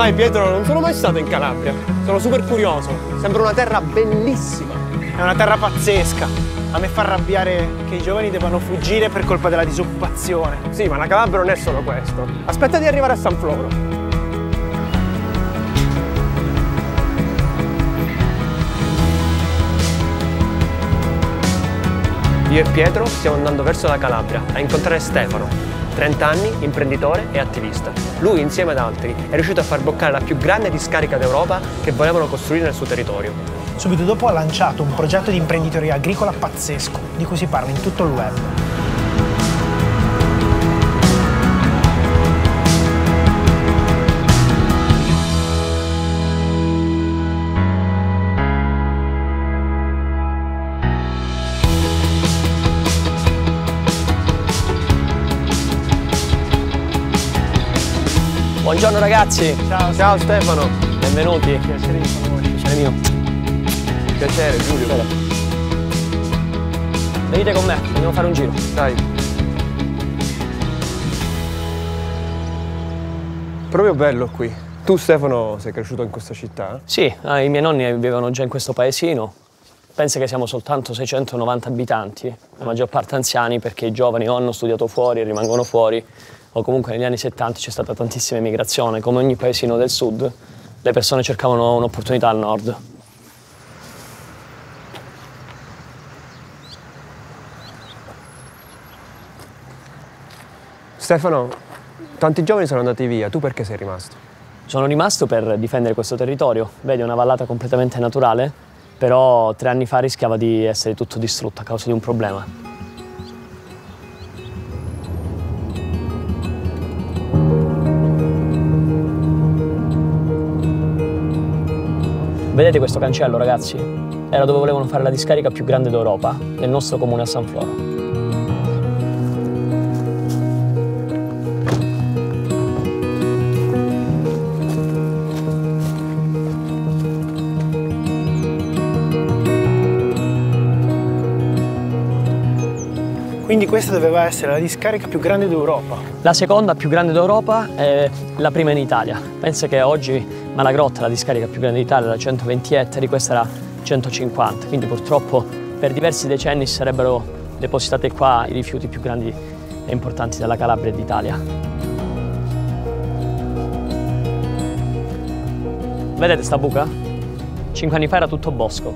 Sai Pietro, non sono mai stato in Calabria. Sono super curioso. Sembra una terra bellissima. È una terra pazzesca. A me fa arrabbiare che i giovani debbano fuggire per colpa della disoccupazione. Sì, ma la Calabria non è solo questo. Aspetta di arrivare a San Floro. Io e Pietro stiamo andando verso la Calabria a incontrare Stefano, 30 anni, imprenditore e attivista. Lui, insieme ad altri, è riuscito a far boccare la più grande discarica d'Europa che volevano costruire nel suo territorio. Subito dopo ha lanciato un progetto di imprenditoria agricola pazzesco, di cui si parla in tutto il web. Buongiorno ragazzi. Ciao, Ciao Stefano. Benvenuti. Piacere di. Piacere mio. Piacere Giulio. Piacere. Venite con me, andiamo a fare un giro. Dai. Proprio bello qui. Tu Stefano sei cresciuto in questa città? Sì, ah, i miei nonni vivevano già in questo paesino. Pensa che siamo soltanto 690 abitanti, la maggior parte anziani perché i giovani o hanno studiato fuori e rimangono fuori, o comunque negli anni 70 c'è stata tantissima immigrazione, come ogni paesino del sud, le persone cercavano un'opportunità al nord. Stefano, tanti giovani sono andati via, tu perché sei rimasto? Sono rimasto per difendere questo territorio. Vedi, è una vallata completamente naturale, però tre anni fa rischiava di essere tutto distrutto a causa di un problema. Vedete questo cancello, ragazzi? Era dove volevano fare la discarica più grande d'Europa, nel nostro comune a San Floro. Quindi questa doveva essere la discarica più grande d'Europa. La seconda più grande d'Europa è la prima in Italia. Pensa che oggi Malagrotta, la discarica più grande d'Italia, da 120 ettari, questa era 150, quindi purtroppo per diversi decenni sarebbero depositati qua i rifiuti più grandi e importanti della Calabria e d'Italia. Vedete sta buca? Cinque anni fa era tutto bosco.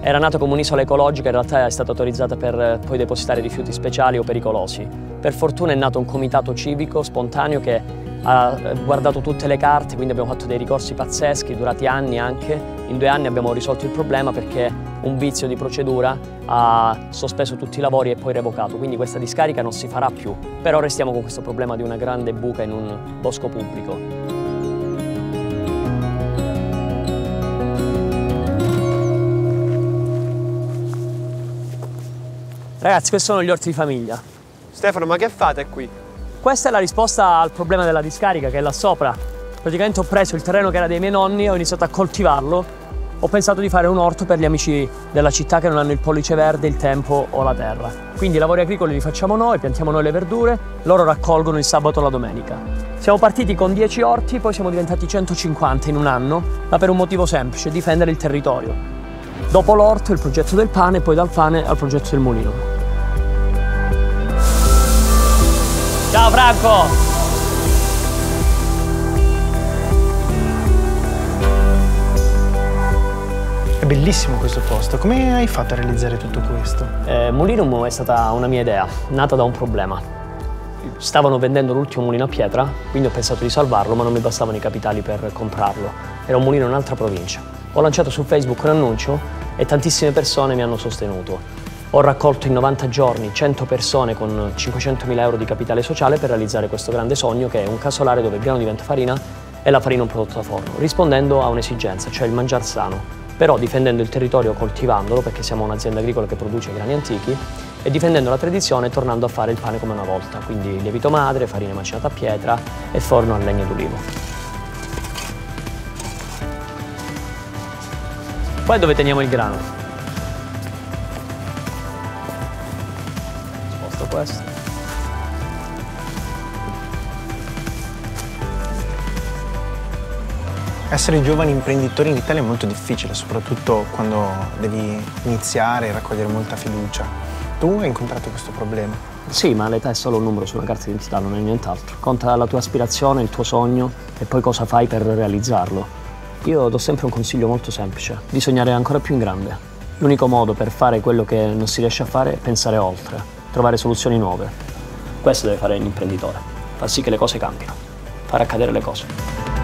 Era nato come un'isola ecologica, in realtà è stata autorizzata per eh, poi depositare rifiuti speciali o pericolosi. Per fortuna è nato un comitato civico spontaneo che ha guardato tutte le carte, quindi abbiamo fatto dei ricorsi pazzeschi, durati anni anche. In due anni abbiamo risolto il problema perché un vizio di procedura ha sospeso tutti i lavori e poi revocato, quindi questa discarica non si farà più. Però restiamo con questo problema di una grande buca in un bosco pubblico. Ragazzi, questi sono gli orti di famiglia. Stefano, ma che fate qui? Questa è la risposta al problema della discarica che è là sopra. Praticamente ho preso il terreno che era dei miei nonni e ho iniziato a coltivarlo. Ho pensato di fare un orto per gli amici della città che non hanno il pollice verde, il tempo o la terra. Quindi i lavori agricoli li facciamo noi, piantiamo noi le verdure, loro raccolgono il sabato o la domenica. Siamo partiti con 10 orti, poi siamo diventati 150 in un anno, ma per un motivo semplice, difendere il territorio. Dopo l'orto il progetto del pane, poi dal pane al progetto del mulino. Ciao Franco! È bellissimo questo posto. Come hai fatto a realizzare tutto questo? Eh, Mulinum è stata una mia idea, nata da un problema. Stavano vendendo l'ultimo mulino a pietra, quindi ho pensato di salvarlo, ma non mi bastavano i capitali per comprarlo. Era un mulino in un'altra provincia. Ho lanciato su Facebook un annuncio e tantissime persone mi hanno sostenuto. Ho raccolto in 90 giorni 100 persone con 500.000 euro di capitale sociale per realizzare questo grande sogno che è un casolare dove il grano diventa farina e la farina un prodotto da forno, rispondendo a un'esigenza, cioè il mangiar sano, però difendendo il territorio coltivandolo, perché siamo un'azienda agricola che produce grani antichi, e difendendo la tradizione tornando a fare il pane come una volta, quindi lievito madre, farina macinata a pietra e forno a legna d'ulivo. Poi dove teniamo il grano? Questo. Essere giovani imprenditori in Italia è molto difficile, soprattutto quando devi iniziare e raccogliere molta fiducia. Tu hai incontrato questo problema? Sì, ma l'età è solo un numero su una carta d'identità, non è nient'altro. Conta la tua aspirazione, il tuo sogno e poi cosa fai per realizzarlo. Io do sempre un consiglio molto semplice, di sognare ancora più in grande. L'unico modo per fare quello che non si riesce a fare è pensare oltre, trovare soluzioni nuove. Questo deve fare l'imprenditore, far sì che le cose cambino, far accadere le cose.